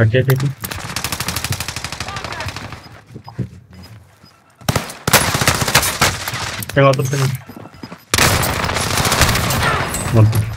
Aqui, aqui, aqui. Tem outro, tem outro. Morto.